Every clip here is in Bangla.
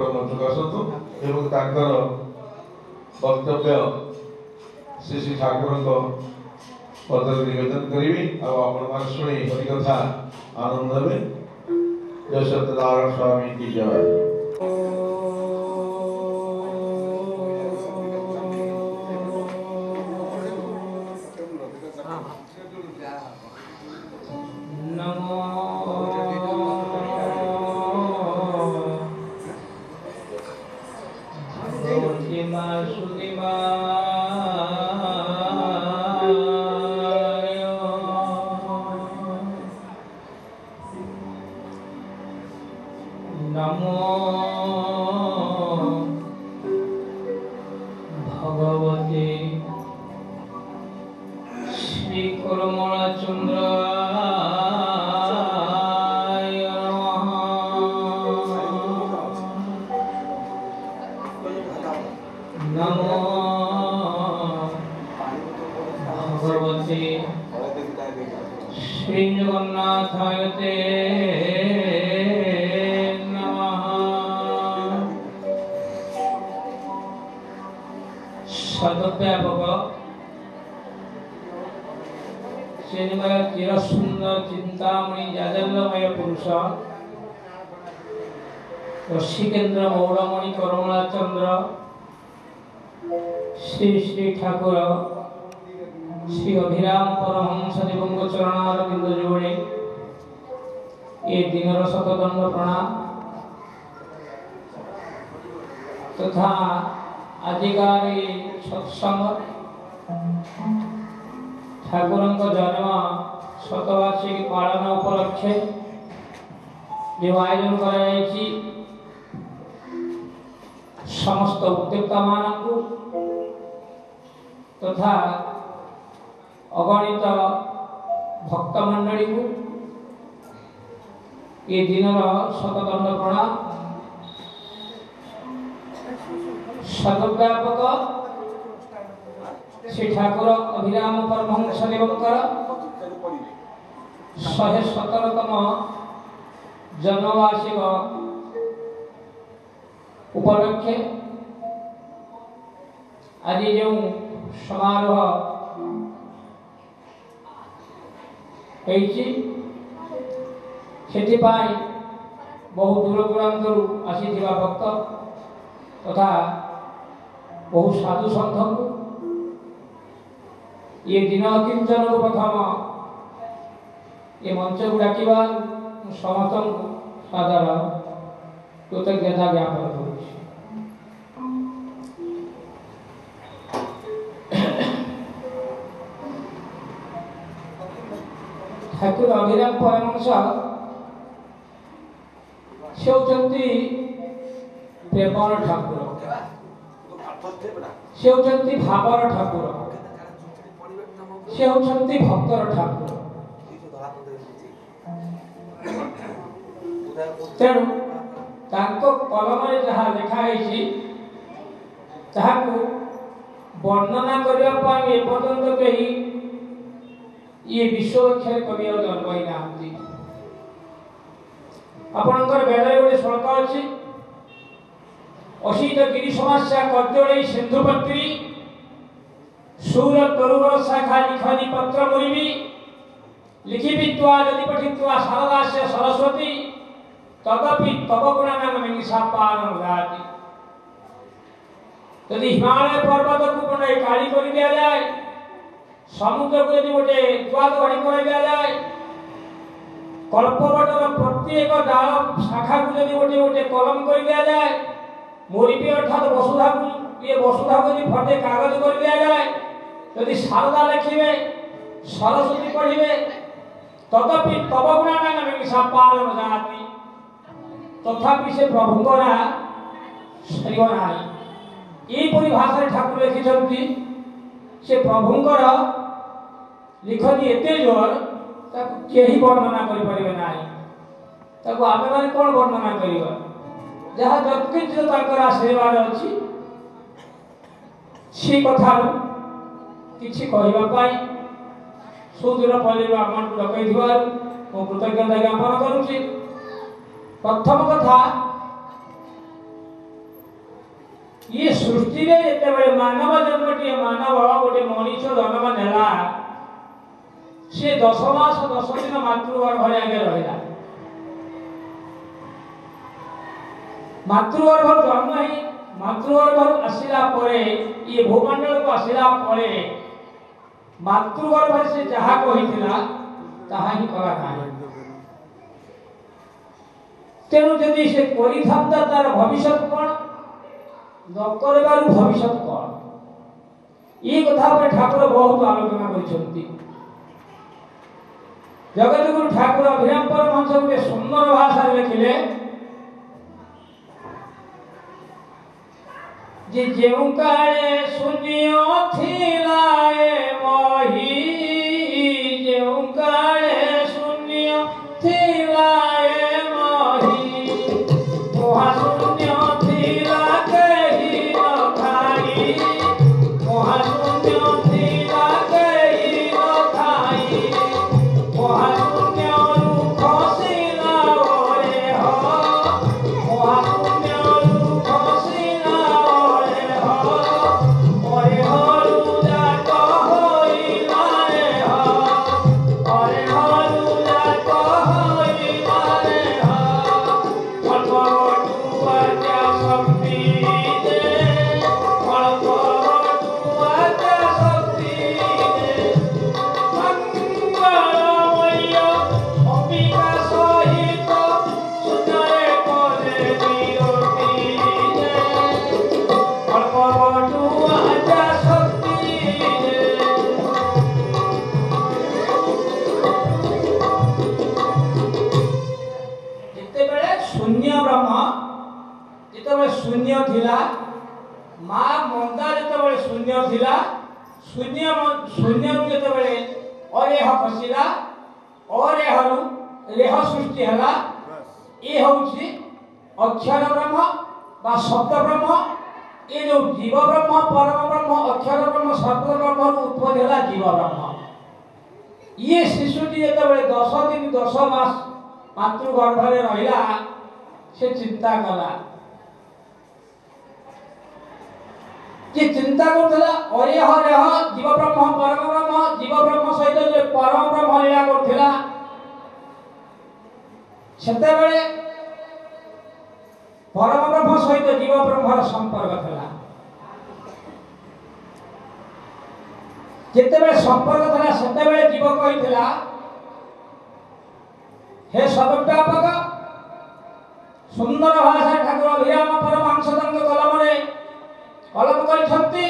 ପ୍ରବନ୍ଧ କରନ୍ତୁ ଏବଂ ତାଙ୍କର ବକ୍ତବ୍ୟ ଶ୍ରୀ ଶ୍ରୀ ଠାକୁରଙ୍କ ପଦରେ ନିବେଦନ କରିବି ଆଉ ଆପଣମାନେ ଶୁଣି ହରିକଥା ଆନନ୍ଦ ହେବେ ଜୟ ସତ୍ୟନାରାୟଣ ସ୍ୱାମୀ କି ଜୟ पार्थयते সদব্যাপক শ্রীময় চিরসুন্দর চিন্তামণি যাজল্যময় পুরুষ রশ্মিকেন্দ্র মৌলমণি করমলাচন্দ্র শ্রী শ্রী ঠাকুর শ্রী অভিরাম পরমহংস দেবঙ্গ চরণার বিন্দু যুবনী ଏ ଦିନର ଶତଦଣ୍ଡ ପ୍ରଣାମ ତଥା ଆଜିକାର ଏ ସତ୍ସଙ୍ଗ ଠାକୁରଙ୍କ ଜନ୍ମ ଶତବାର୍ଷିକୀ ପାଳନ ଉପଲକ୍ଷେ ଯେଉଁ ଆୟୋଜନ କରାଯାଇଛି ସମସ୍ତ ଉଦ୍ୟୋକ୍ତାମାନଙ୍କୁ ତଥା ଅଗଣିତ ଭକ୍ତମଣ୍ଡଳୀକୁ ಈ ದಿನದ ಶತದಂಡ ಪ್ರಣಾಮ শতব্যাপক শ্রী ঠাকুর অভিরাম পরমহংস দেবঙ্কর শহে সতেরতম জন্মবার্ষিক উপলক্ষে আজ যে সমারোহ হয়েছি ସେଥିପାଇଁ ବହୁ ଦୂରଦୂରାନ୍ତରୁ ଆସିଥିବା ଭକ୍ତ ତଥା ବହୁ ସାଧୁ ସନ୍ଥଙ୍କୁ ଇଏ ଦିନ କୀର୍ତ୍ତନକୁ ପ୍ରଥମ ଏ ମଞ୍ଚକୁ ଡାକିବା ସମସ୍ତଙ୍କୁ ସାଧାରଣ କୃତଜ୍ଞତା ଜ୍ଞାପନ କରୁଛି ঠাকুর অভিরাম পরমংস ହେଉଛନ୍ତି ପ୍ରେମର ଠାକୁର ସେ ହେଉଛନ୍ତି ଭାବର ଠାକୁର ସେ ହେଉଛନ୍ତି ଭକ୍ତର ଠାକୁର ତେଣୁ ତାଙ୍କ କଲମରେ ଯାହା ଲେଖା ହେଇଛି ତାହାକୁ ବର୍ଣ୍ଣନା କରିବା ପାଇଁ ଏପର୍ଯ୍ୟନ୍ତ କେହି ଇଏ ବିଶ୍ୱ ଲକ୍ଷ୍ୟରେ କବିର ଜନ୍ମ ହେଇନାହିଁ ଆପଣଙ୍କର ବେଳରେ ଗୋଟେ ଶ୍ଳୋକ ଅଛି ଅଶୀତ ଗିରି ସମସ୍ୟା କଦଳୀ ସିନ୍ଧୁପତ୍ରୀ ସୁର ତରୁବର ଶାଖା ଲିଖନି ପତ୍ର ମୁରିବି লিখিবি ত্বা যদি পঠিত্বা সারদাস্য সরস্বতী তদপি তব গুণানাম নিশাপানম গাতি যদি হিমালয় পর্বতকে কোনো কালি করে দেওয়া যায় সমুদ্রকে যদি গোটে দুয়াত ঘড়ি করে দেওয়া যায় কল্পবটর প্রত্যেক ডাব শাখাকু যদি গোটে গোটে কলম করে দিয়া যায় মরিপি অর্থাৎ বসুধাকু ইয়ে বসুধাকু যদি ফটে কাগজ করে দিয়া যায় যদি সারদা লেখিবে সরস্বতী পড়িবে তথাপি তব গুণানা নামে মিশা পালন জানাতি তথাপি সে প্রভুঙ্করা সরিব নাই এইপরি ভাষায় ঠাকুর লিখিছন্তি সে প্রভুঙ্কর লিখনি এতে জোর তাকে কেহি বর্ণনা করিপারিবে নাই ताकु आमे माने कोन वर्णना करिवा जहा जत कि जो ताकर आशीर्वाद अछि छि कथा किछि कहिबा पाई सुदिन पहले बा मन डकै दिवार को कृतज्ञता ज्ञापन करू छी प्रथम कथा ये सृष्टि रे एते बेले मानव जन्म टिए मानव गोटे मनुष्य जन्म नेला से दस मास दस दिन मातृ घर घरे आगे रहिला માતૃઓર્ભવ જન્મહી માતૃઓર્ભવ આશીલા પરે એ ભૂમંડળકુ આશીલા પરે માતૃગર્ભ સે જહા કહીલા ତାହା ହିଁ କଲା ନାହିଁ ତେଣୁ ଯଦି ସେ କରିଥାନ୍ତା ତାର ଭବିଷ୍ୟତ କ'ଣ ନ କରିବାରୁ ଭବିଷ୍ୟତ କ'ଣ ଏ କଥା ଉପରେ ଠାକୁର ବହୁତ ଆଲୋଚନା କରିଛନ୍ତି ଜଗତଗୁରୁ ଠାକୁର ଅଭିରାମ ପରମହଂସ ଗୋଟେ ସୁନ୍ଦର ଭାଷାରେ ଲେଖିଲେ जी जूं के सु थी मोही ଚିନ୍ତା କରୁଥିଲା ଅରେହ ରେହ ଜୀବ ବ୍ରହ୍ମ ପରମ ବ୍ରହ୍ମ ଜୀବ ବ୍ରହ୍ମ ସହିତ ଯେ ପରମ ବ୍ରହ୍ମ ଲୀଳା କରୁଥିଲା ସେତେବେଳେ ପରମ ବ୍ରହ୍ମ ସହିତ ଜୀବ ବ୍ରହ୍ମର ସମ୍ପର୍କ ଥିଲା ଯେତେବେଳେ ସମ୍ପର୍କ ଥିଲା ସେତେବେଳେ ଜୀବ କହିଥିଲା হে সদপ্রাপক সুন্দর ভাষায় ঠাকুর অভিরাম পরম ଶକ୍ତି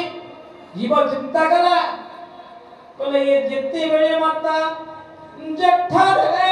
ଜୀବ ଚିନ୍ତା କଲା କହିଲେ ଏ ଯେତେବେଳେ ମାତା ଯେଠାରେ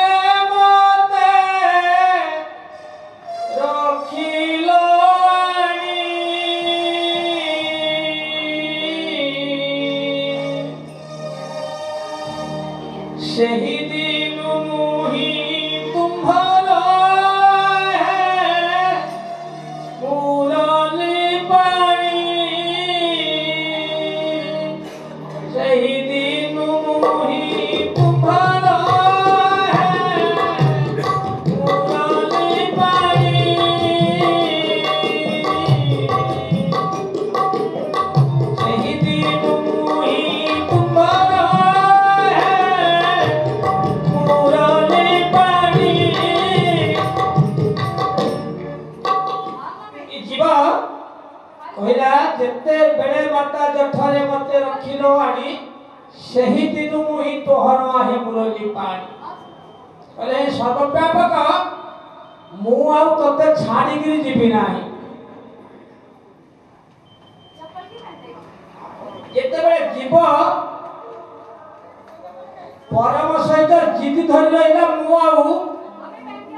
ବୋଲି ପାଣି କହିଲେ ସର୍ବବ୍ୟାପକ ମୁଁ ଆଉ ତତେ ଛାଡ଼ିକିରି ଯିବି ନାହିଁ ଯେତେବେଳେ ଯିବ ପରମ ସହିତ ଜିଦି ଧରି ରହିଲା ମୁଁ ଆଉ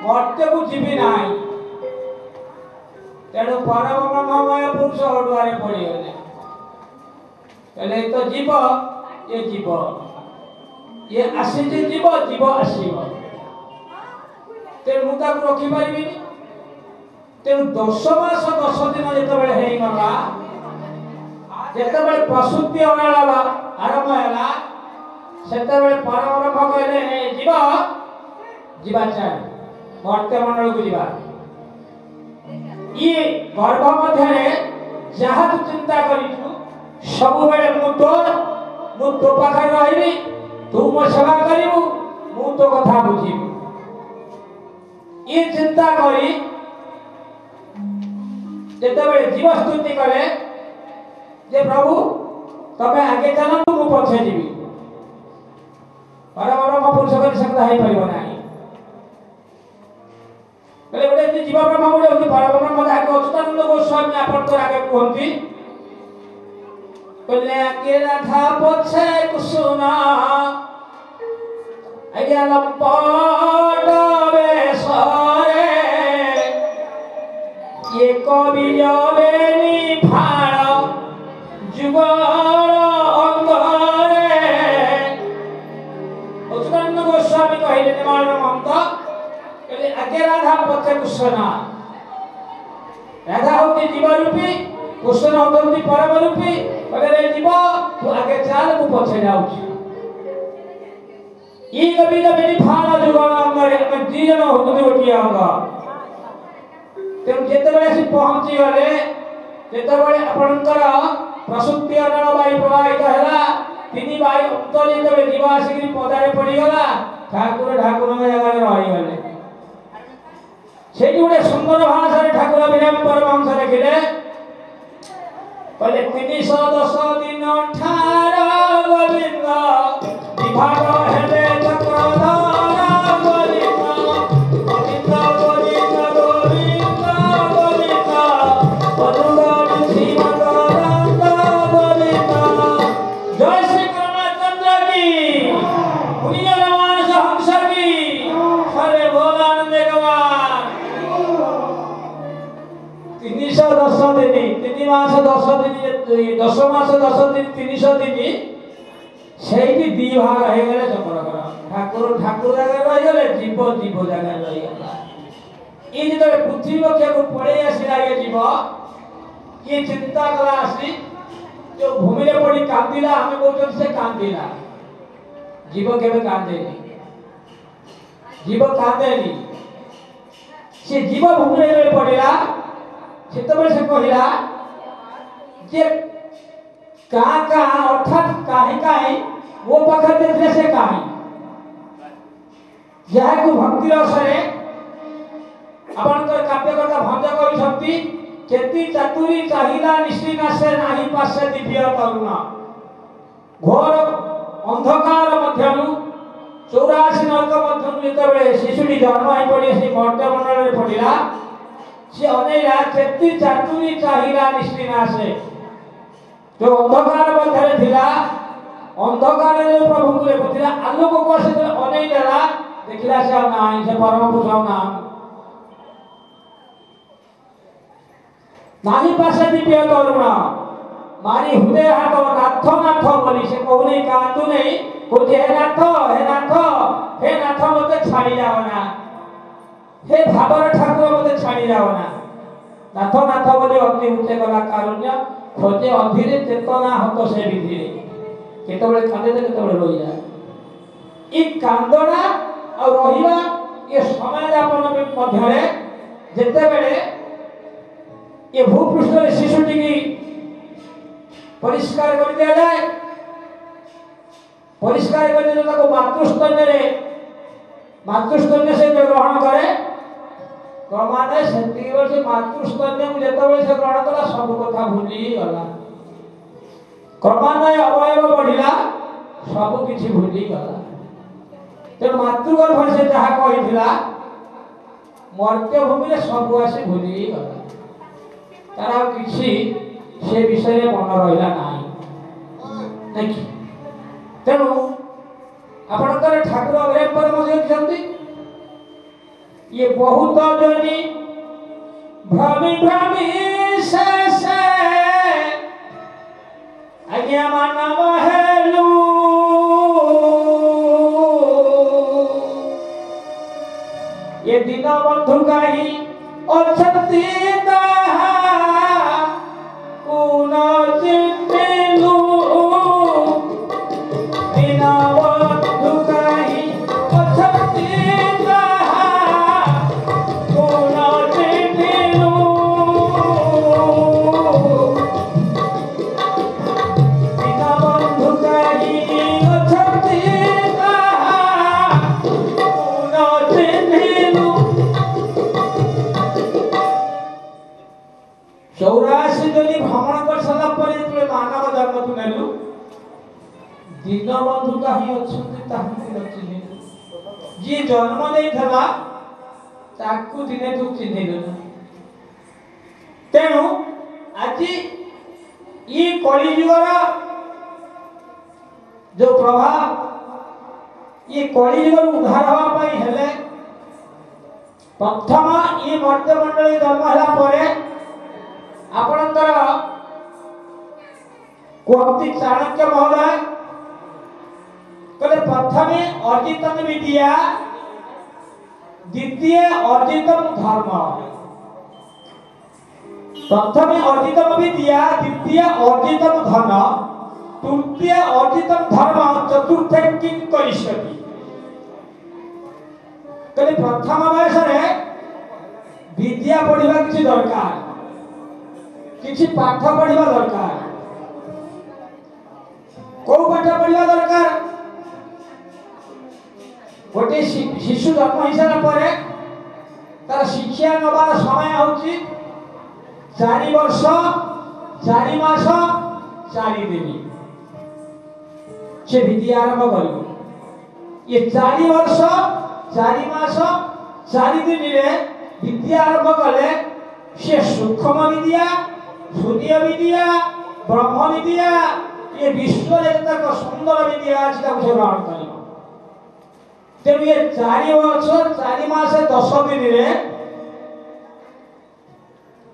ମର୍ତ୍ତ୍ୟକୁ ଯିବି ନାହିଁ ତେଣୁ ପରମ ବ୍ରହ୍ମମୟ ପୁରୁଷ ଅଡୁଆରେ ପଡ଼ିଗଲେ ହେଲେ ତ ଯିବ ଏ ଯିବ ଇଏ ଆସିଛି ଯିବ ଯିବ ଆସିବ ତେଣୁ ମୁଁ ତାକୁ ରଖିପାରିବିନି ତେଣୁ ଦଶ ମାସ ଦଶ ଦିନ ଯେତେବେଳେ ହେଇଗଲା ଯେତେବେଳେ ପ୍ରସୂତି ଅଣାଳ ଆରମ୍ଭ ହେଲା ସେତେବେଳେ ପରବ୍ରହ୍ମ କହିଲେ ଯିବ ଯିବା ଚାଲ ମର୍ତ୍ତ୍ୟମଣ୍ଡଳକୁ ଯିବା ଇଏ ଗର୍ଭ ମଧ୍ୟରେ ଯାହା ତୁ ଚିନ୍ତା କରିଛୁ ସବୁବେଳେ ମୁଁ ତୋ ମୁଁ ତୋ ପାଖରେ ରହିବି ତୁ ମୋ ସେବା କରିବୁ ମୁଁ ତୋ କଥା ବୁଝିବି ଇଏ ଚିନ୍ତା କରି ଯେତେବେଳେ ଜୀବସ୍ତୁତି କଲେ ଯେ ପ୍ରଭୁ ତମେ ଆଗେ ଚାଲନ୍ତୁ ମୁଁ ପଛେ ଯିବି ପରମ ପୁରୁଷ କରି ସେକଥା ହେଇପାରିବ ନାହିଁ ବୋଲେ ଗୋଟେ ଯିବ ବ୍ରହ୍ମ ଗୋଟେ ହେଉଛି ପରମ ବ୍ରହ୍ମ ଯାହାକୁ ଅଚ୍ୟୁତାନନ୍ଦ ଗୋସ୍ୱାମୀ ଆପଣ ତ ଆଗେ କୁହନ୍ତି বললে একে রাখা পছে কুসুমা গেল পটবে সরে এ কবি যাবে নি ভাড় যুগল অন্তরে উৎকণ্ড গোস্বামী কহিলেন আমার মন্ত একে রাধা পথে কুসনা রাধা হতে জীবরূপী কৃষ্ণ হতে পরমরূপী વગેરે જીવો તો આગે ચાલે હું પછે જાઉં છું ઈ કભી ને મેરી ફાળા જોવાના અંગરે અમે જીજનો હુકમી ઉઠી આંગા તેમ જેતବେଳେ સી પહોંચી ગલે જેતବେଳେ આપણଙ୍କର ପ୍ରସୁପ୍ତି ବାୟୁ ପ୍ରବାହିତ ହେଲା ତିନି ବାୟୁ ଉତ୍ତରୀ ଯେତେବେଳେ ଯିବ ଆସିକିରି ପଦାରେ ପଡ଼ିଗଲା ଠାକୁର ଠାକୁରଙ୍କ ଜାଗାରେ ରହିଗଲେ ସେଇଠି ଗୋଟେ ସୁନ୍ଦର ଭାଷାରେ ଠାକୁର ବିରାମ ପରମହଂସ ଲେଖିଲେ বলে তিনি সদস্য দিন ঠার গোবিন্দ বিভাগ হেলে ଦଶ ଦିନ ତିନି ମାସ ଦଶ ଦିନ ଦଶ ମାସ ଦଶ ଦିନ ତିନିଶହ ଦିନ ସେଇଠି ଦି ଭାଗ ହେଇଗଲେ ଚକରକର ଠାକୁର ଠାକୁର ଜାଗାରେ ରହିଗଲେ ଜୀବ ଜୀବ ଜାଗାରେ ରହିଗଲା ଇଏ ଯେତେବେଳେ ପୃଥିବୀ ପକ୍ଷକୁ ପଳେଇ ଆସିଲା ଇଏ ଜୀବ କିଏ ଚିନ୍ତା କଲା ଆସି ଯୋଉ ଭୂମିରେ ପଡି କାନ୍ଦିଲା ଆମେ କହୁଛନ୍ତି ସେ କାନ୍ଦିଲା ଜୀବ କେବେ କାନ୍ଦେନି ଜୀବ କାନ୍ଦେନି ସେ ଜୀବ ଭୂମିରେ ପଡିଲା সেতবে সে কহিলা যে কাহা কাহা অর্থাৎ কাহে কাহে ମୋ ପାଖରେ ଦେଖିଲେ ସେ କାହିଁ ଯାହାକୁ ଭକ୍ତି ରସରେ ଆପଣଙ୍କର କାବ୍ୟକର୍ତ୍ତା ଭଞ୍ଜ କରିଛନ୍ତି କେତି ଚାତୁରୀ ଚାହିଦା ନିଶ୍ଚିନାସେ ନାହିଁ ପାଶେ ଦିବ୍ୟ ତରୁଣ ଘୋର ଅନ୍ଧକାର ମଧ୍ୟରୁ ଚଉରାଅଶୀ ନର୍କ ମଧ୍ୟରୁ ଯେତେବେଳେ ଶିଶୁଟି ଜନ୍ମ ହେଇ ପଡ଼ି ସେ ମର୍ତ୍ତ୍ୟ ମଣ୍ଡଳରେ ପଡ଼ିଲା શેઓને આ ચેતી ચાતુરી ચાહિલા નિષ્વિનાશે তো অন্ধকার মধ্যে থিলা অন্ধকারে প্রভুঙ্কু দেখুলা আলোকক সে অনেই দেলা দেখিলা সে নাই সে পরম পুষাও না নাহি পাশে দিবিয় তরুণ মারি হুদে হাত নাথ নাথ বলি সে কৌনে কাঁদু নেই হে নাথ হে নাথ হে নাথ মতে ছাড়ি যাও না হে ଭାବର ଠାକୁ ମୋତେ ଛାଡ଼ି ଯାଅନା ନାଥ ନାଥ ବୋଲି ଅତି ଉଚ୍ଚେ ଗଲା କାରୁଣ୍ୟ ଖୋଜେ ଅଧିରେ ଚେତନା ହତ ସେ ବିଧିରେ କେତେବେଳେ କାନ୍ଦେ ତ କେତେବେଳେ ରହିଲା ଏ କାନ୍ଦଣା ଆଉ ରହିବା ଏ ସମୟଯାପନ ମଧ୍ୟରେ ଯେତେବେଳେ ଏ ଭୂପୃଷ୍ଠରେ ଶିଶୁଟିକି ପରିଷ୍କାର କରି ଦିଆଯାଏ ପରିଷ୍କାର କରି ତାକୁ ମାତୃସ୍ତନ୍ୟରେ ମାତୃସ୍ତନ୍ୟ ସେ ଗ୍ରହଣ କରେ କ୍ରମାନ୍ୱୟ ସେତିକି ବର୍ଷ ମାତୃସ୍ତନ୍ୟ ମୁଁ ଯେତେବେଳେ ସେ ଗ୍ରହଣ କଲା ସବୁ କଥା ଭୁଲିଗଲା କ୍ରମାନ୍ୱୟ ଅବୟବ ବଢ଼ିଲା ସବୁ କିଛି ଭୁଲିଗଲା ତେଣୁ ମାତୃଗର୍ଭ ସେ ଯାହା କହିଥିଲା ମର୍ତ୍ତ୍ୟଭୂମିରେ ସବୁ ଆସି ଭୁଲିଗଲା ତାର ଆଉ କିଛି ସେ ବିଷୟରେ ମନ ରହିଲା ନାହିଁ ଦେଖି ତେଣୁ ଆପଣଙ୍କର ଠାକୁର ଅଗ୍ରେମ୍ପରେ ମଧ୍ୟ ଦେଇଛନ୍ତି ये बहुत जनी भ्रमी भ्रमी से से आज्ञा मानव हेलू ये दीना बंधु का ही और शक्ति জন্ম নেইথিলা ତାକୁ ଦିନେ ତୁ ଚିହ୍ନିଲୁନୁ ତେଣୁ ଆଜି ଇ କଳିଯୁଗର ଯେଉଁ ପ୍ରଭାବ ଇ କଳିଯୁଗରୁ ଉଦ୍ଧାର ହେବା ପାଇଁ ହେଲେ ପ୍ରଥମ ଇ ମର୍ତ୍ତ୍ୟମଣ୍ଡଳୀ ଜନ୍ମ ହେଲା ପରେ ଆପଣଙ୍କର କୁହନ୍ତି ଚାଣକ୍ୟ ମହୋଦୟ କହିଲେ ପ୍ରଥମେ ଅଜିତନ ବିଦ୍ୟା দ্বিতীয় অর্জিতম ধর্ম প্রথমে অর্জিতম বিদ্যা দ্বিতীয় অর্জিতম ধর্ম তৃতীয় অর্জিতম ধর্ম চতুর্থ কিং করিষ্যতি କହିଲେ প্রথম ବୟସରେ বিদ্যা পড়িবা କିଛି দরকার কিছু পাঠ পড়িবা দরকার କୋଉ পাঠ পড়িবা দরকার ଗୋଟେ ଶିଶୁ ଜନ୍ମ ହେଇସାରିଲା ପରେ ତାର ଶିକ୍ଷା ନେବାର ସମୟ ହେଉଛି ଚାରି ବର୍ଷ ଚାରି ମାସ ଚାରି ଦିନ ସେ ବିଦ୍ୟା ଆରମ୍ଭ କରିବ ଏ ଚାରି ବର୍ଷ ଚାରି ମାସ ଚାରି ଦିନରେ ବିଦ୍ୟା ଆରମ୍ଭ କଲେ ସେ ସୂକ୍ଷ୍ମ ବିଦ୍ୟା ସୂର୍ଯ୍ୟ ବିଦ୍ୟା ବ୍ରହ୍ମ ବିଦ୍ୟା ଏ ବିଶ୍ୱରେ ଯେତେକ ସୁନ୍ଦର ବିଦ୍ୟା ଅଛି ତାକୁ ସେ ଗ୍ରହଣ କରିବ ତେବେ ଚାରି ବର୍ଷ ଚାରି ମାସ ଦଶ ଦିନରେ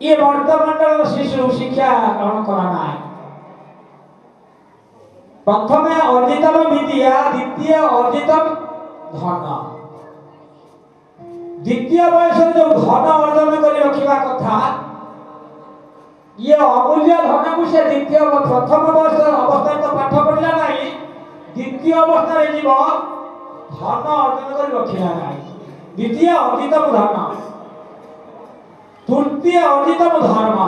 ଇଏ ବର୍ତ୍ତମାନର ଶିଶୁ ଶିକ୍ଷା ଗ୍ରହଣ କରନାହିଁ ପ୍ରଥମେ ଅର୍ଜିତମ ବିଦ୍ୟା ଦ୍ୱିତୀୟ ଅର୍ଜିତମ ଧନ ଦ୍ୱିତୀୟ ବୟସରେ ଯୋଉ ଧନ ଅର୍ଜନ କରି ରଖିବା କଥା ଇଏ ଅମୂଲ୍ୟ ଧନକୁ ସେ ଦ୍ୱିତୀୟ ପ୍ରଥମ ବୟସ ଅବସ୍ଥାରେ ତ ପାଠ ପଢିଲା ନାହିଁ ଦ୍ୱିତୀୟ ଅବସ୍ଥାରେ ଯିବ ଧର୍ମ ଅର୍ଜନ କରିବ କ୍ଷୀରା ନାହିଁ ଦ୍ୱିତୀୟ ଅର୍ଜିତମ ଧର୍ମ ତୃତୀୟ ଅର୍ଜିତମ ଧର୍ମ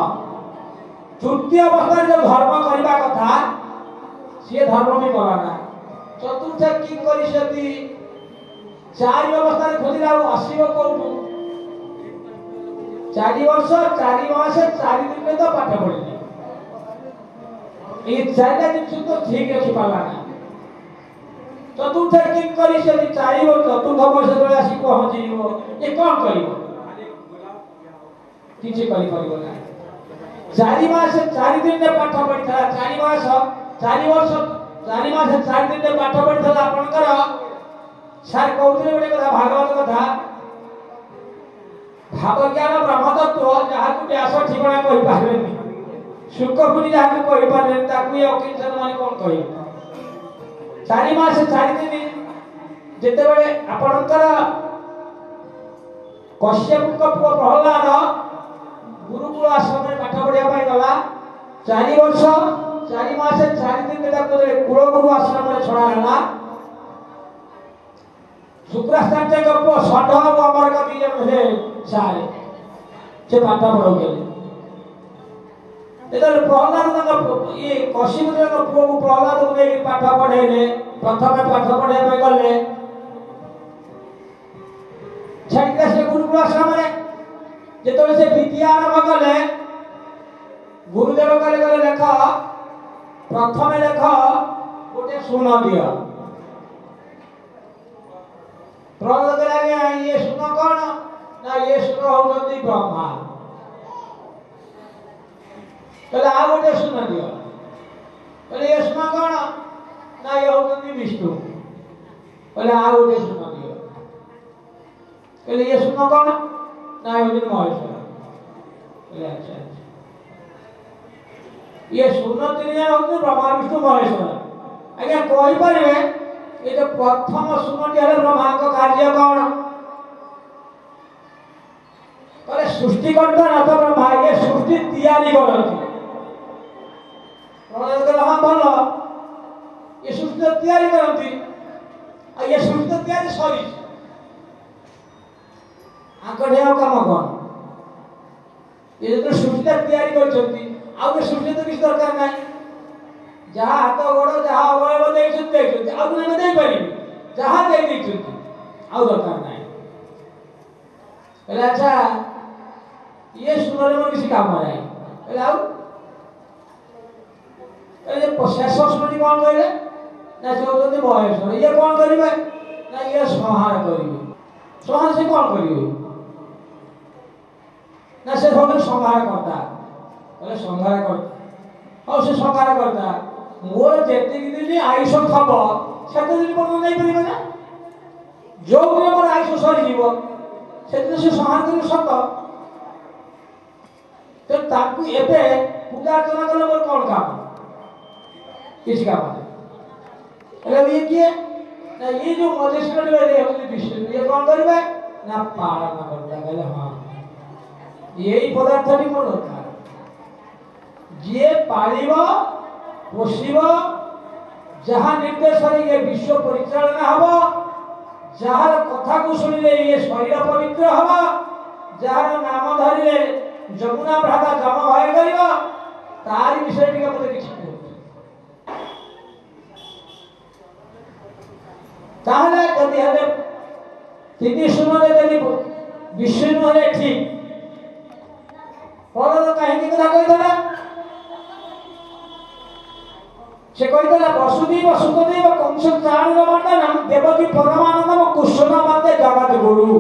ତୃତୀୟ ଅବସ୍ଥାରେ ଯେଉଁ ଧର୍ମ କରିବା କଥା ସିଏ ଧର୍ମ ବି କଲା ନା ଚତୁର୍ଥ କି କରିଛନ୍ତି ଚାରି ଅବସ୍ଥାରେ ଖୋଜିଲା ଆଉ ଆସିବ କୋଉଠୁ ଚାରି ବର୍ଷ ଚାରି ମାସ ଚାରି ଦିନରେ ତ ପାଠ ପଢିଲି ଏଇ ଚାରିଟା ଜିନିଷ ତ ଠିକ ରଖିପାରିଲା ନା ଚତୁର୍ଥ ଠିକ୍ କରି ସେଠି ଚାଲିବ ଚତୁର୍ଥ ବର୍ଷ ଯେତେବେଳେ ଆସି ପହଞ୍ଚିଯିବ ଏ କ'ଣ କରିବ କିଛି କରିପାରିବ ନାହିଁ ଚାରି ମାସ ଚାରି ଦିନରେ ପାଠ ପଢ଼ିଥିଲା ଚାରି ମାସ ଚାରି ବର୍ଷ ଚାରି ମାସ ଚାରି ଦିନରେ ପାଠ ପଢ଼ିଥିଲା ଆପଣଙ୍କର ସାର୍ କହୁଥିଲେ ଗୋଟେ କଥା ଭାଗବତ କଥା ଭାବଜ୍ଞାନ ବ୍ରହ୍ମତତ୍ଵ ଯାହାକୁ ବ୍ୟାସ ଠିକଣା କହିପାରିବେନି ଶୁକପୁନି ଯାହାକୁ କହିପାରିବେନି ତାକୁ ଏ ଅକିଞ୍ଚନ ମାନେ କ'ଣ କହିବେ ଚାରି ମାସ ଚାରି ଦିନ ଯେତେବେଳେ ଆପଣଙ୍କର କଶ୍ୟପଙ୍କ ପୁଅ ପ୍ରହ୍ଲାଦ ଗୁରୁକୁଳ ଆଶ୍ରମରେ ପାଠ ପଢ଼ିବା ପାଇଁ ଗଲା ଚାରି ବର୍ଷ ଚାରି ମାସ ଚାରି ଦିନ ତାକୁ କୁଳଗୁରୁ ଆଶ୍ରମରେ ଛଡ଼ା ହେଲା ଶୁକ୍ରାଚାର୍ଯ୍ୟଙ୍କ ପୁଅ ଷଠ ଆଉ ଅମରଙ୍କ ଦୁଇ ଜଣ ସେ ପାଠ ପଢ଼ଉଥିଲେ ଯେତେବେଳେ ପ୍ରହ୍ଲାଦ ତାଙ୍କ ଇଏ କଶିପୁତ୍ରଙ୍କ ପୁଅକୁ ପ୍ରହ୍ଲାଦକୁ ନେଇକି ପାଠ ପଢେଇଲେ ପ୍ରଥମେ ପାଠ ପଢେଇବା ପାଇଁ ଗଲେ ଛାଡ଼ିକି ସେ ଗୁରୁକୁଳ ଆଶ୍ରମରେ ଯେତେବେଳେ ସେ ବିଦ୍ୟା ଆରମ୍ଭ କଲେ ଗୁରୁଦେବ କହିଲେ କହିଲେ ଲେଖ ପ୍ରଥମେ ଲେଖ ଗୋଟେ ଶୂନ ଦିଅ ପ୍ରହ୍ଲାଦ କହିଲେ ଆଜ୍ଞା ଇଏ ଶୂନ କ'ଣ ନା ଇଏ ଶୂନ ହେଉଛନ୍ତି ବ୍ରହ୍ମା कहले आ गोटे सुना दियो कहले ये सुना कौन ना ये हो तो विष्णु कहले आ गोटे सुना दियो कहले ये सुना कौन ना ये हो तो महेश्वर कहले अच्छा ये सुनना त्रिया हो तो ब्रह्मा विष्णु महेश्वर अगर कोई पर है ये तो प्रथम सुमति अरे ब्रह्मा का कार्य कौन परे सृष्टि करता ना तो ब्रह्मा ये सृष्टि तैयारी करती है হ্যাঁ বললো এ সূর্য তৈরি করতে আর এ সূর্য তৈরি সরি আগড়ে কাম কোন ଏ ଯେତେବେଳେ ସୃଷ୍ଟିଟା ତିଆରି କରିଛନ୍ତି ଆଉ ଗୋଟେ ସୃଷ୍ଟି ତ କିଛି ଦରକାର ନାହିଁ ଯାହା ହାତ ଗୋଡ଼ ଯାହା ଅବୟବ ଦେଇଛନ୍ତି ଦେଇଛନ୍ତି ଆଉ ଆମେ ଦେଇପାରିବୁ ଯାହା ଦେଇ ଦେଇଛନ୍ତି ଆଉ ଦରକାର ନାହିଁ ହେଲେ ଆଚ୍ଛା ଇଏ ସୁରରେ ମୋର କିଛି କାମ ନାହିଁ ହେଲେ ଆଉ শেষ সংস্কৃতি কোন করিলে না সে হচ্ছে বয়স ইয়ে কোন করিবে না ইয়ে সহার করিবে সহার সে কোন করিবে না সে হলেন সংহার কর্তা বলে সংহার কর্তা ଆଉ ସେ ସକାର କରିଦେଲା ମୋର ଯେତିକି ଦିନ ଆୟୁଷ ଥବ ସେତେ ଦିନ ପର୍ଯ୍ୟନ୍ତ ନେଇପାରିବ ନା ଯୋଉ ଦିନ ମୋର ଆୟୁଷ ସରିଯିବ ସେଦିନ ସେ ସଂହାର କରିବ ସତ ତେଣୁ ତାକୁ ଏବେ ପୂଜା ଅର୍ଚ୍ଚନା କଲେ ମୋର କ'ଣ କାମ किस ये किए ना ये जो मजिस्ट्रेट वाले हैं उनके हमने में ये कौन कर रहा है ना पारा ना बंदा गया हाँ यही पदार्थ नहीं मन होता है ये पालीवा पोषिवा जहाँ निर्देश करेंगे विश्व में हवा যাহার কথাকে শুনিলে ইয়ে শরীর পবিত্র হবা যাহার নাম ধরিলে যমুনা ভ্রাতা জমা হয়ে গেল তার বিষয়টিকে আমাদের কিছু তাহলে আর হবে তিনি সময়ে যদি বিষ্ণু হলে ঠিক পরর কাহিনী কথা না সে না বসুদেব সুতদেব কংস চারুর মাতা নাম দেবকী পরমানন্দ কুসুম মাতে জগত গুরু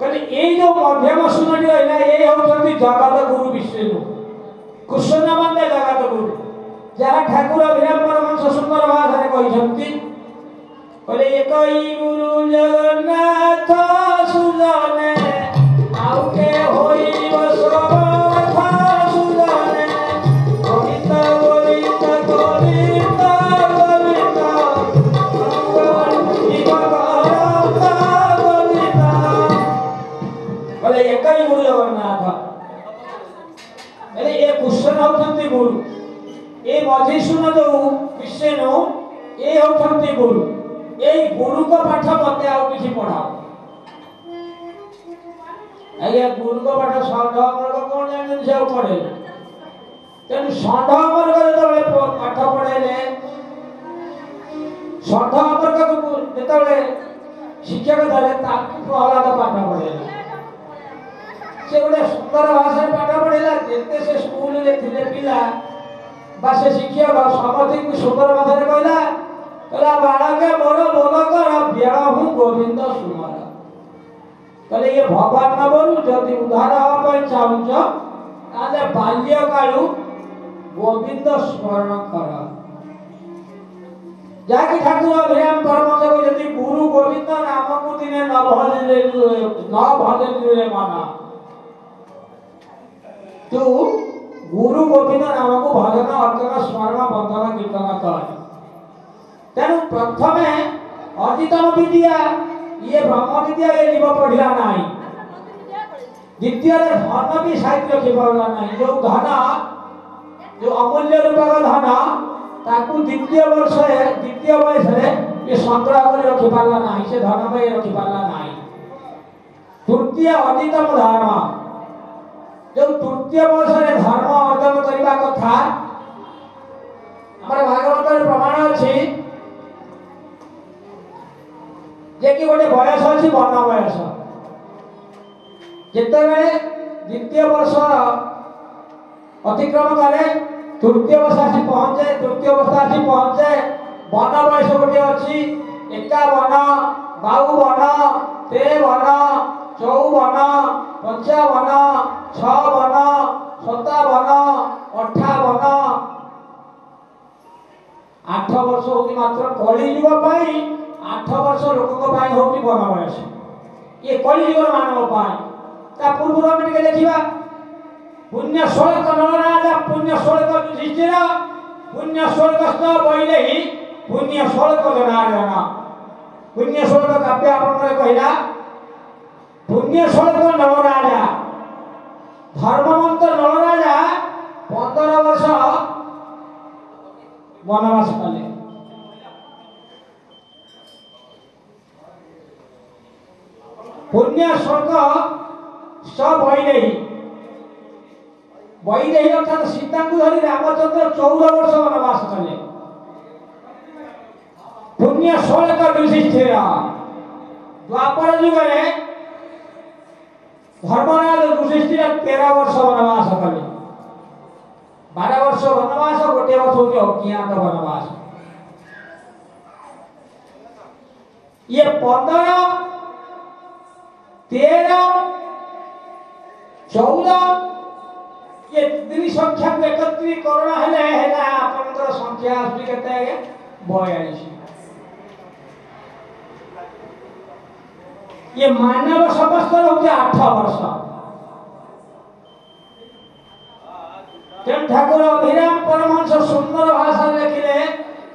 କହିଲେ ଏଇ ଯୋଉ ମଧ୍ୟମ ଶୂନ୍ୟଟି ରହିଲା ଏ ହେଉଛନ୍ତି ଜଗତ ଗୁରୁ ବିଷ୍ଣୁ କୃଷ୍ଣ ମାନେ ଜଗତ ଗୁରୁ ଯାହା ଠାକୁର ବିରାମ ପରମଂଶ ସୁନ୍ଦର ଭାଷାରେ କହିଛନ୍ତି Oleh kau guru ଗୁରୁଙ୍କ ପାଠ ମତେ ଆଉ କିଛି ପଢାଅ ଆଜ୍ଞା ଗୁରୁଙ୍କ ପାଠ ଷଣ୍ଢ ବର୍ଗ କଣ ଜାଣିଛନ୍ତି ସେ ଆଉ ପଢେ ତେଣୁ ଷଣ୍ଢ ବର୍ଗ ଯେତେବେଳେ ପାଠ ପଢେଇଲେ ଷଣ୍ଢ ବର୍ଗକୁ ଯେତେବେଳେ ଶିକ୍ଷକ ଦେଲେ ତାକୁ ପ୍ରହ୍ଲାଦ ପାଠ ପଢେଇଲେ ସେ ଗୋଟେ ସୁନ୍ଦର ଭାଷାରେ ପାଠ ପଢେଇଲା ଯେତେ ସେ ସ୍କୁଲରେ ଥିଲେ ପିଲା ବା ସେ ଶିକ୍ଷକ ସମସ୍ତଙ୍କୁ ସୁନ୍ଦର ଭାଷାରେ କହିଲା कले बाळके बोलो बोलो कर ब्याह हु गोविंद सुमार कले ये भगवान न बोलु जति उधार हो पै चाहुच ताले बाल्य कालु गोविंद स्मरण कर जाकी ठाकुर अभियान परमजग जति गुरु गोविंद नाम को दिने न भले ले न भले ले माना तू गुरु गोविंद नाम को भजन अर्चना स्मरण वंदना कीर्तन कर ତେଣୁ ପ୍ରଥମେ ଅର୍ଜିତମ ବିଦ୍ୟା ଇଏ ବ୍ରହ୍ମ ବିଦ୍ୟା ଇଏ ଜୀବ ପଢ଼ିଲା ନାହିଁ ଦ୍ୱିତୀୟରେ ଧନ ବି ସାଇତି ରଖିପାରିଲା ନାହିଁ ଯୋଉ ଧନ ଯୋଉ ଅମୂଲ୍ୟ ରୂପକ ଧନ ତାକୁ ଦ୍ୱିତୀୟ ବର୍ଷରେ ଦ୍ୱିତୀୟ ବୟସରେ ଇଏ ସଂଗ୍ରହ କରି ରଖିପାରିଲା ନାହିଁ ସେ ଧନ ପାଇଁ ରଖିପାରିଲା ନାହିଁ ତୃତୀୟ ଅଧିତମ ଧର୍ମ ଯୋଉ ତୃତୀୟ ବର୍ଷରେ ଧର୍ମ ଅର୍ଜନ କରିବା କଥା ଆମର ଭାଗବତରେ ପ୍ରମାଣ ଅଛି ଯେକି ଗୋଟେ ବୟସ ଅଛି ବନ ବୟସ ଯେତେବେଳେ ଦ୍ୱିତୀୟ ବର୍ଷ ଅତିକ୍ରମ କରେ ତୃତୀୟ ବର୍ଷ ଆସି ପହଞ୍ଚେ ତୃତୀୟ ବର୍ଷ ଆସି ପହଞ୍ଚେ ବନ ବୟସ ଗୋଟିଏ ଅଛି ଏକାବନ ବାଉବନ ତେବନ ଚଉବନ ପଞ୍ଚାବନ ଛଅବନ ସତାବନ ଅଠାବନ ଆଠ ବର୍ଷ ହଉଛି ମାତ୍ର କଳିଯୁଗ ପାଇଁ ଆଠ ବର୍ଷ ଲୋକଙ୍କ ପାଇଁ ହେଉଛି ବନବୟସ ଇଏ କଳିଯୁଗର ମାନବ ପାଇଁ ତା ପୂର୍ବରୁ ଆମେ ଟିକେ ଦେଖିବା ପୁଣ୍ୟ ଶୋଳକ ନରରାଜା ପୁଣ୍ୟ ଶୋଳକ ଯୁଧିଷ୍ଠିର ପୁଣ୍ୟ ଶୋଳକସ୍ଥ ବୈଦେହି ପୁଣ୍ୟ ଶୋଳକ ଜନାର୍ଦ୍ଦନ ପୁଣ୍ୟ ଶୋଳକ କାବ୍ୟ ଆପଣଙ୍କର କହିଲା ପୁଣ୍ୟ ଶୋଳକ ନରରାଜା ଧର୍ମମନ୍ତ ନରରାଜା ପନ୍ଦର ବର୍ଷ ବନବାସ କଲେ पुण्य स्वर्ग सब भइरही भइरही अर्थात् सीताको धरी रामचन्द्र चौध वर्ष वनवास चले पुण्य स्वर्ग थिएर द्वापर युगले धर्मराज युधिष्ठिर तेह्र वर्ष वनवास कले बाह्र वर्ष वनवास गोटे वर्ष हूँ अज्ञात वनवास ये पन्ध्र तेरह चौदह ये तीन संख्या को एकत्रित करना हेले हेला आपनकर संख्या आसबी केते है 42 ये मानव समस्त होके 8 वर्ष जन ठाकुर अभिराम परमहंस सुंदर भाषा लिखिले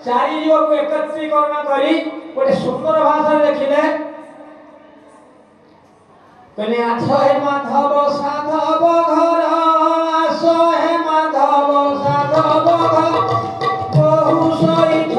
चारि योग एकत्रीकरण करी गोटे सुंदर भाषा लिखिले তেনে আছহে মাধব সাধব ঘর আসহে মাধব সাধব ঘর বহু সৈন্য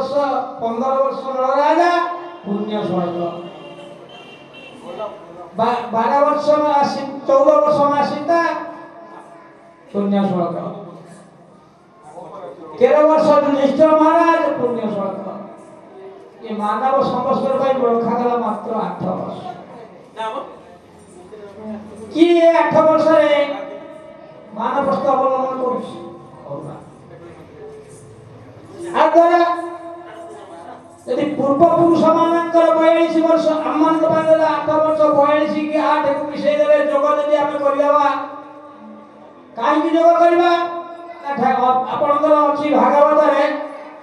ବର୍ଷ ପନ୍ଦର ବର୍ଷ ନରାଜା ପୁଣ୍ୟ ସ୍ୱର୍ଗ ବାର ବର୍ଷ ଆସି ଚଉଦ ବର୍ଷ ମା ସୀତା ପୁଣ୍ୟ ସ୍ୱର୍ଗ ତେର ବର୍ଷ ଯୁଧିଷ୍ଠ ମହାରାଜ ପୁଣ୍ୟ ସ୍ୱର୍ଗ ଏ ମାନବ ସମସ୍ତଙ୍କ ପାଇଁ ରଖାଗଲା ମାତ୍ର ଆଠ ବର୍ଷ କିଏ ଆଠ ବର୍ଷରେ ମାନବସ୍ଥ ଅବଲମ୍ବନ କରୁଛି ଆଉ ଦ୍ୱାରା ଯଦି ପୂର୍ବପୁରୁଷ ମାନଙ୍କର ବୟାଳିଶ ବର୍ଷ ଆମମାନଙ୍କ ପାଖରେ ଆଠ ବର୍ଷ ବୟାଳିଶ କି ଆଠକୁ ମିଶାଇ ଦେଲେ ଯୋଗ ଯଦି ଆମେ କରିଦେବା କାହିଁକି ଯୋଗ କରିବା ଆପଣଙ୍କର ଅଛି ଭାଗବତରେ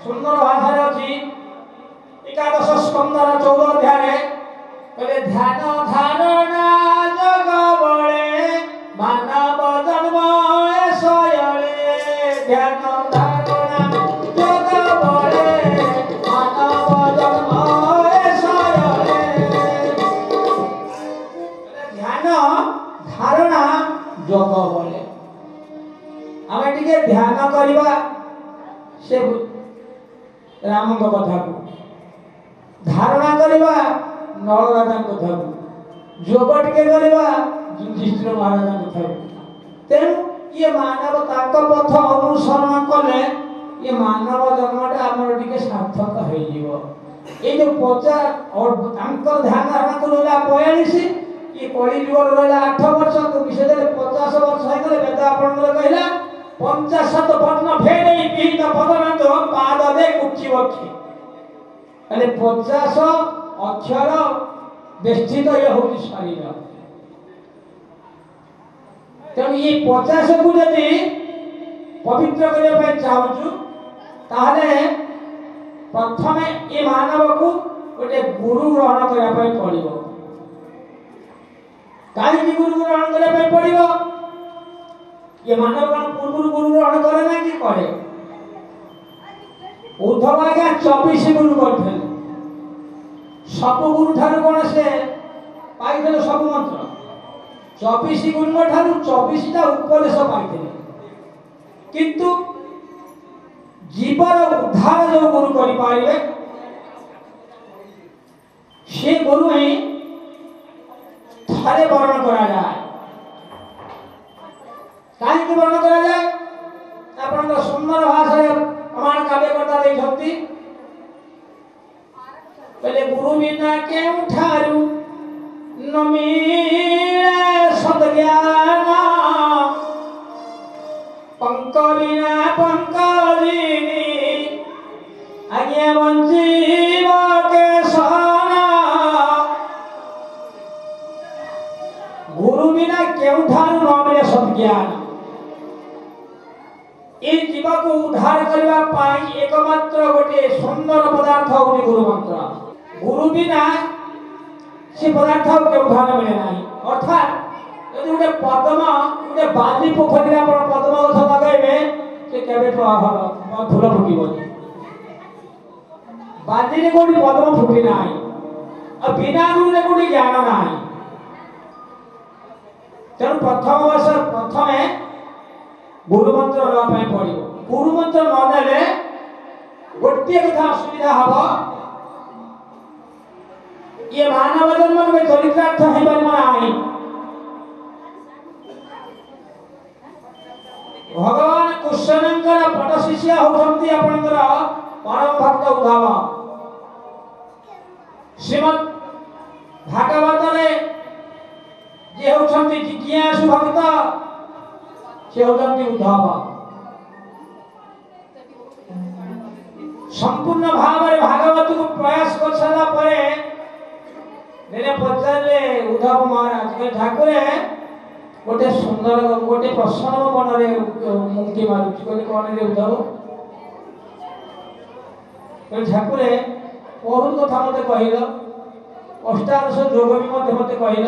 ସୁନ୍ଦର ଭାଷାରେ ଅଛି ଏକାଦଶ ସ୍କନ୍ଦର ଚଉଦ ଅଧ୍ୟାୟରେ କହିଲେ ଧ୍ୟାନ ଧାରଣା ରାମଙ୍କ କଥାକୁ ଧାରଣା କରିବା ନଳରାଜାଙ୍କ କଥାକୁ ଯୋଗ ଟିକେ କରିବା ଯୁଧିଷ୍ଠିର ମହାରାଜାଙ୍କ କଥାକୁ ତେଣୁ ଇଏ ମାନବ ତାଙ୍କ ପଥ ଅନୁସରଣ କଲେ ଇଏ ମାନବ ଜନ୍ମଟା ଆମର ଟିକେ ସାର୍ଥକ ହେଇଯିବ ଏଇ ଯେଉଁ ପଚାଶ ତାଙ୍କର ଧ୍ୟାନ ଧାରଣାକୁ ରହିଲା ବୟାଳିଶ ଇଏ କଳିଯୁଗରେ ରହିଲା ଆଠ ବର୍ଷ ବିଶେଷ ପଚାଶ ବର୍ଷ ହେଇଗଲେ ବେଦ ଆପଣଙ୍କର କହିଲା ಪಂಚಾಶ್ ಶತ ಪದ್ಮ ಫೇರೆ ವಿಹಿತ ಪದನಂದು ಪಾದದೆ ಕುಚ್ಚಿ ಒಕ್ಕಿ ମାନେ ପଚାଶ ଅକ୍ଷର ବେଷ୍ଟିତ ଇଏ ହେଉଛି ଶରୀର ତେଣୁ ଏଇ ପଚାଶକୁ ଯଦି ପବିତ୍ର କରିବା ପାଇଁ ଚାହୁଁଛୁ ତାହେଲେ ପ୍ରଥମେ ଏ ମାନବକୁ ଗୋଟେ ଗୁରୁ ଗ୍ରହଣ କରିବା ପାଇଁ ପଡ଼ିବ କାହିଁକି ଗୁରୁ ଗ୍ରହଣ କରିବା ପାଇଁ ପଡ଼ିବ যে মানব পূর্বগুরু গুরু অনেক করে না কি করে উদ্ধব আগে চব্বিশে গুরু করতেন সপগুরু ঠারু করে সে পাইতেন সপমন্ত্র চব্বিশি গুরু ঠারু চব্বিশটা সব পাইতেন কিন্তু জীবন উদ্ধার যে গুরু করিপারে সে গুরু ହିଁ ଥରେ করা যায় যদি বর্ণনা করা যায় আপনার সুন্দর ভাষায় আমার কাব্য কথা এই শক্তি বলে গুরু বিনা কেউ ঠারু নমি সদজ্ঞান পঙ্ক বিনা পঙ্ক আজ্ঞা বঞ্চিব কেশন গুরু বিনা কেউ ঠারু নমিলে সদজ্ঞান মাত্র গোটে সুন্দর পদার্থ গোটে গুরু মন্ত্র গুরু বিনা সে পদার্থ কেউঠার মিলে না অর্থাৎ যদি গোটে পদ্ম গোটে বালি পোখরী আপনার পদ্ম গছ লগাইবে সে কেবে ফুল ফুটিবনি বালিরে কোটি পদ্ম ফুটি না আর বিনা গুরুরে কোটি জ্ঞান না তেমন প্রথম বর্ষ প্রথমে গুরু মন্ত্র নেওয়া পড়ব গুরু মন্ত্র নদেলে गोटे कथा असुविधा हम ये मानव जन्म में चरित्रार्थ है भगवान कृष्ण पट शिष्य भक्त उद्धव श्रीमद भागवत जी हूँ जिज्ञासु भक्त सी हूँ उद्धव ସମ୍ପୂର୍ଣ୍ଣ ଭାବରେ ଭାଗବତକୁ ପ୍ରୟାସ କରିସାରିଲା ପରେ ଦିନେ ପଚାରିଲେ ଉଦ୍ଧବ ମହାରାଜ ଠାକୁରେ ଗୋଟେ ସୁନ୍ଦର ଗୋଟେ ପ୍ରସନ୍ନ ମନରେ ମୁକ୍ତି ମାରୁଛି କହିଲେ କ'ଣ ରେ ଉଦ୍ଧବ ଠାକୁରେ ବହୁତ କଥା ମୋତେ କହିଲ ଅଷ୍ଟାଦଶ ଯୋଗ ବି ମଧ୍ୟ ମୋତେ କହିଲ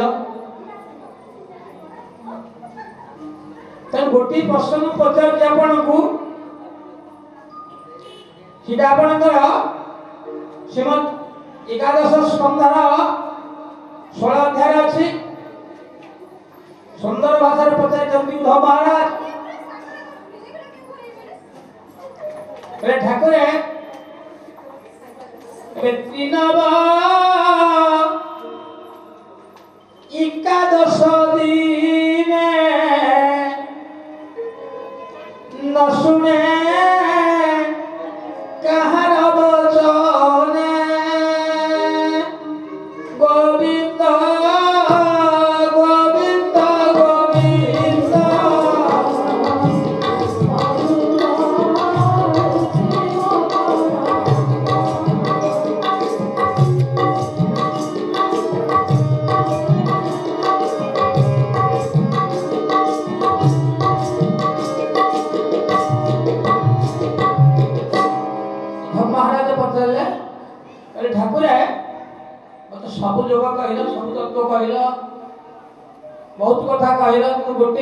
ତେଣୁ ଗୋଟିଏ ପ୍ରଶ୍ନ ପଚାରୁଛି ଆପଣଙ୍କୁ সেটা আপনার শ্রীমদ একাদশ স্কন্ধার ষোল অধ্যায় আছে সুন্দর ভাষার পচারিଛନ୍ତି উদ্ধব মহারাজ এবার ঠাকুরে একাদশ দিন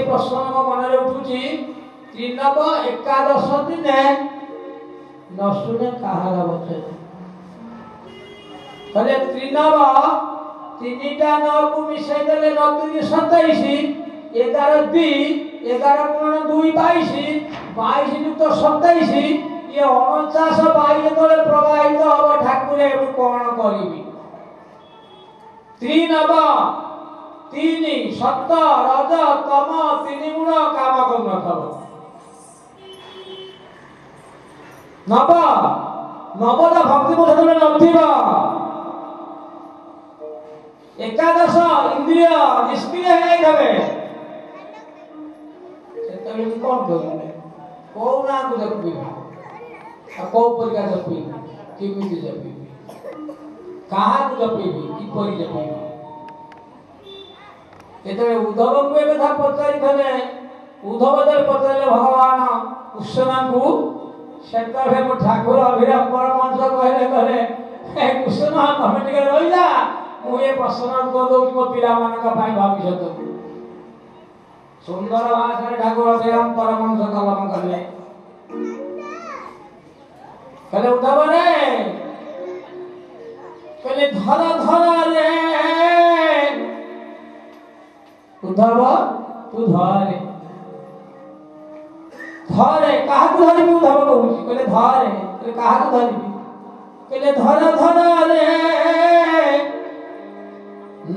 પ્રશ્નમાં મને ઉઠુચી ત્રિનવ એકાદશ દિને નસુને કાહાર બચે তাহলে ত্রিনব তিনিটা নব মিশাই দেলে ন দুই সতেইশি এগারো দুই এগারো গুণ দুই বাইশি বাইশ যুক্ত সতেইশি ইয়ে অনচাশ বাইরে দলে প্রবাহিত হব ঠাকুরে এটু কণ করিবি ত্রিনব তিনি সত্তা রাজা তমা তিনিমুড়া কামাগম নব নবা নবদা ভক্তি বোধনে নথিবা একাদশ ইন্দ্রিয় নিষ্ক্রিয় হয়ে যাবে ସେତେବେଳେ କ'ଣ କରିବେ କୋଉ ନାଁକୁ ଜପିବି ଆଉ କୋଉ ପରିକା କାହାକୁ ଯେତେବେଳେ ଉଦ୍ଧବଙ୍କୁ ଏ କଥା ପଚାରିଥିଲେ ଉଦ୍ଧବ ଯେତେବେଳେ ପଚାରିଲେ ଭଗବାନ କୃଷ୍ଣଙ୍କୁ ସେତେବେଳେ ମୁଁ ଠାକୁର ଅଭିରାମ ପରମହଂସ କହିଲେ କହିଲେ ହେ କୃଷ୍ଣ ତମେ ଟିକେ ରହିଯା ମୁଁ ଏ ପ୍ରଶ୍ନ ଉତ୍ତର ଦେଉଛି ମୋ ପିଲାମାନଙ୍କ ପାଇଁ ଭବିଷ୍ୟତକୁ ସୁନ୍ଦର ଭାଷାରେ ଠାକୁର ଅଭିରାମ ପରମହଂସ କଲମ କଲେ କହିଲେ ଉଦ୍ଧବରେ କହିଲେ ଧର ଧର ରେ उधावा तुधारे धरे कहा तुधारी उधावा कहूँ कहले धरे कहले कहा तुधारी कहले धर धर रे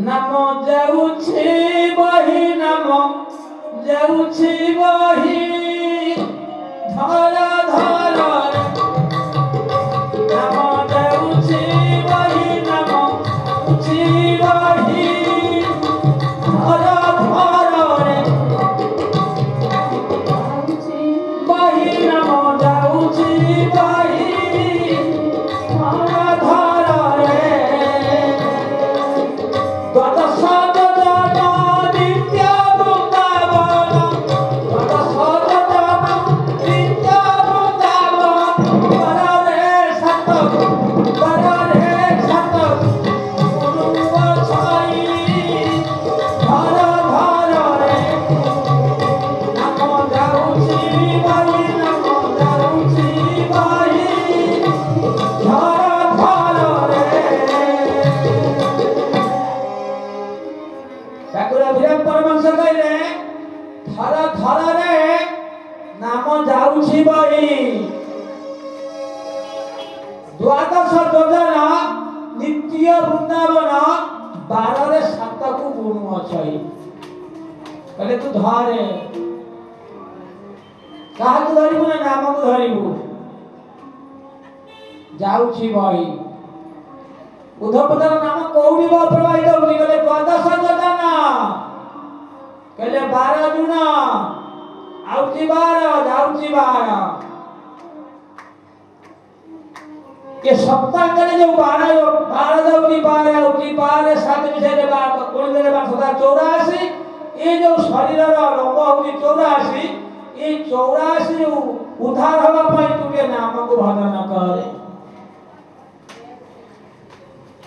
नम जाऊछि बही नम जाऊछि बही धर धर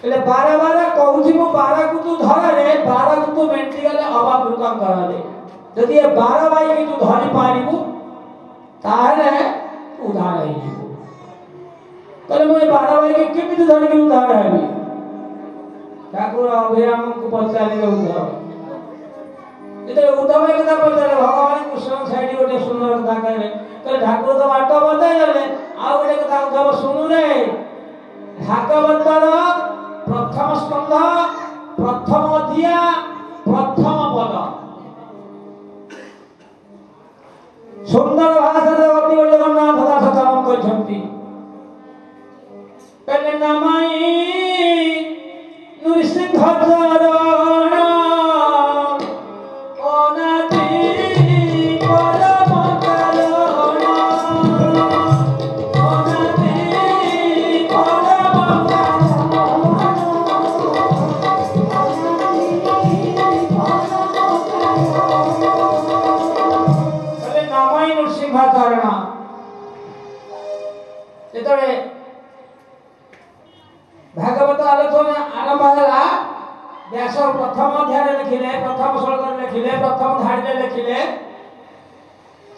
એલે બારા માળા કહો જીમો બારા કુ તું ધરે ને બારા કુ મેન્ટિગાલે અપવૃતન કરાલે જોદી એ બારા બાઈ કી તું ધરી પાડી કુ તાને ઉધાર આવી જીબો તો એ બારા બાઈ કી કે કી તું ધરી કી ઉધાર આવી ઢાકરો અભિરામ કો પચ્ચાની લઉં ધા એટલે ઉધમે કથા પતરે ભગવાન કુ શ્રમ સાટી ઓટે સુંદર ધકાયે તો ઢાકરો તો આટો બને લાગે આ ઓલે કથા જો સુનું ને ઢાકરો બનવાનો ପ୍ରଥମ ସ୍କନ୍ଧ ପ୍ରଥମ ଅଧ୍ୟା ପ୍ରଥମ ପଦ ସୁନ୍ଦର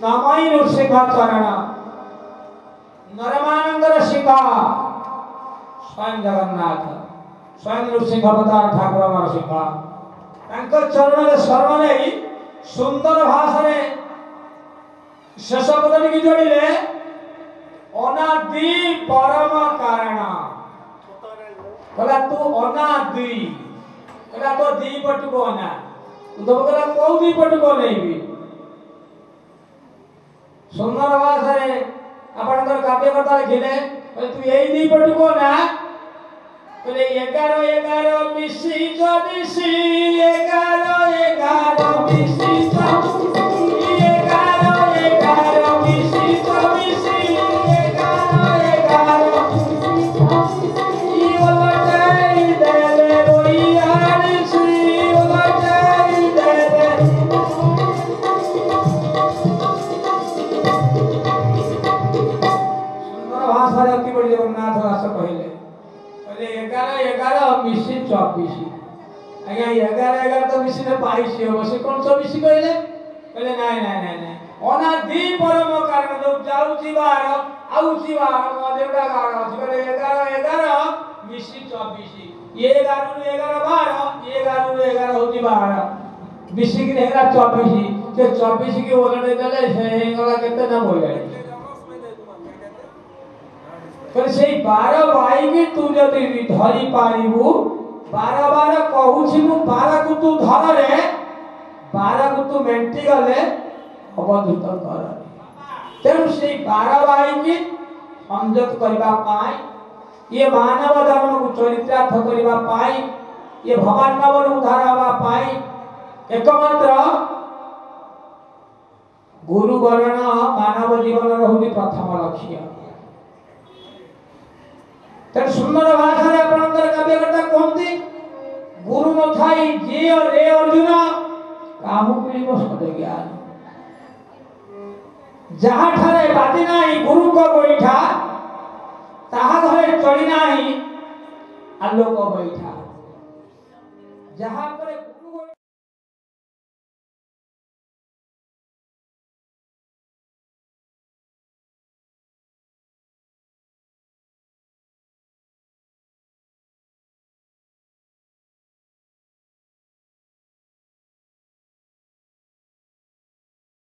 కామాయిను శిఖాచారణ నరమానందర శిఖ స్వయం జగన్నాథ స్వయం నృసింహ అవతార ఠాకుర మన శిఖ ତାଙ୍କ ଚରଣରେ ଶରଣ ନେଇ ସୁନ୍ଦର ଭାଷାରେ ଶେଷ ପଦଟିକି ଯୋଡ଼ିଲେ ଅନାଦି ପରମ କାରଣ କହିଲା ତୁ ଅନାଦି କହିଲା ତୋ ଦି ପଟକୁ ଅନା ତୁ ତମେ କହିଲା କୋଉ ଦି ପଟକୁ ଅନେଇବି ସୁନ୍ଦର ଭାଷାରେ ଆପଣଙ୍କର କାର୍ଯ୍ୟକର୍ତ୍ତା ଲେଖିଲେ ତୁ ଏଇ ଦୁଇ କହ ନା କହିଲେ ଏଗାର ଏଗାର ମିଶି ଚବିଶି ଏଗାର ଏଗାର ମିଶି बाईस से कौन चौबीस कहले कहे ना ना ना ना दी परम कारण तो जाऊ जी बार आउ जी बार मदर का गा गा जी बने 11 11 20 24 11 11 12 11 11 हो जी बार 20 के 11 24 के 24 के ओलड़े देले से हेंगला केते ना हो जाए पर सही 12 भाई के तू जति धरी पारिबू বারবার কহুছি মু বারাকু তু ধরে বারাকু তু মেন্টি গলে অবধূত ধরে তেমন সেই বারাবাহীকে সংযত করা পাই ইয়ে মানব ধর্মকে চরিত্রার্থ করা পাই ইয়ে ভবান্নবর উদ্ধার হওয়া পাই একমাত্র গুরু বরণ মানব জীবনর হচ্ছে প্রথম লক্ষ্য ତେଣୁ ସୁନ୍ଦର ଭାଷାରେ ଆପଣଙ୍କର କାବ୍ୟକର୍ତ୍ତା କୁହନ୍ତି ଗୁରୁ ନଥାଇ ଯିଏ ରେ ଅର୍ଜୁନ କାହାକୁ ମିଳିବ ସତ୍ୟ ଜ୍ଞାନ ଯାହାଠାରେ ବାଦି ନାହିଁ ଗୁରୁଙ୍କ ବୈଠା ତାହା ଘରେ ଚଳି ନାହିଁ ଆଲୋକ ବୈଠା ଯାହା ଉପରେ